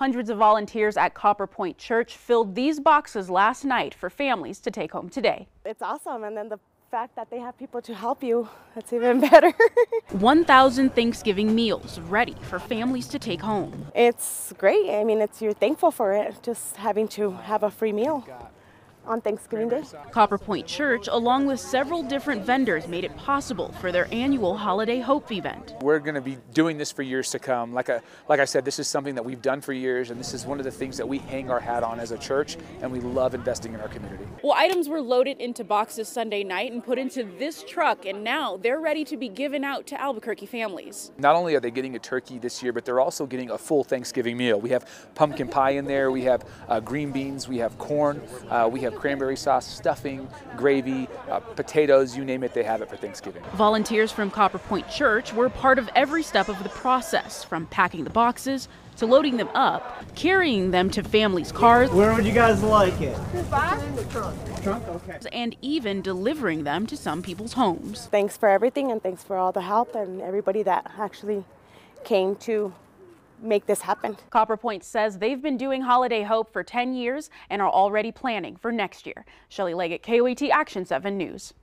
Hundreds of volunteers at Copper Pointe Church filled these boxes last night for families to take home today. It's awesome, and then the fact that they have people to help you, that's even better. 1,000 Thanksgiving meals ready for families to take home. It's great. I mean, it's you're thankful for it, just having to have a free meal on Thanksgiving Day. Copper Pointe Church, along with several different vendors, made it possible for their annual Holiday Hope event. We're going to be doing this for years to come. Like I, like I said, this is something that we've done for years, and this is one of the things that we hang our hat on as a church, and we love investing in our community. Well, items were loaded into boxes Sunday night and put into this truck, and now they're ready to be given out to Albuquerque families. Not only are they getting a turkey this year, but they're also getting a full Thanksgiving meal. We have pumpkin pie in there, we have uh, green beans, we have corn, uh, we have cranberry sauce, stuffing, gravy, uh, potatoes, you name it, they have it for Thanksgiving. Volunteers from Copper Pointe Church were part of every step of the process, from packing the boxes to loading them up, carrying them to families' cars. Where would you guys like it? In the trunk. Trunk? Okay. And even delivering them to some people's homes. Thanks for everything, and thanks for all the help and everybody that actually came to make this happen. Copper Pointe says they've been doing Holiday Hope for 10 years and are already planning for next year. Shelley Leggett, KOAT Action 7 News.